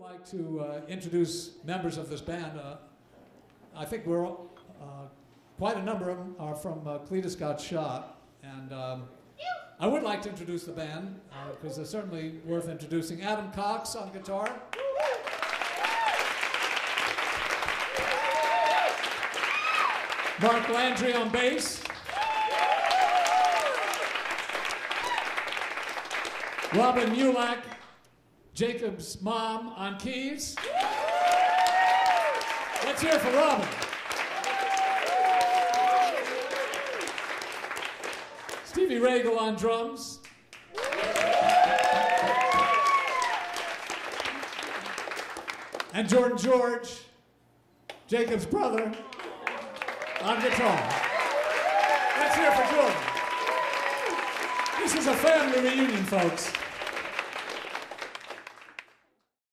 like to uh, introduce members of this band. Uh, I think we're all, uh, quite a number of them are from uh, Cletus Got Shot, and um, I would like to introduce the band because they're certainly worth introducing. Adam Cox on guitar. Mark Landry on bass. Robin Mulak, Jacob's mom on keys. Let's hear for Robin. Stevie Regal on drums. And Jordan George, Jacob's brother, on guitar. Let's hear for Jordan. This is a family reunion, folks.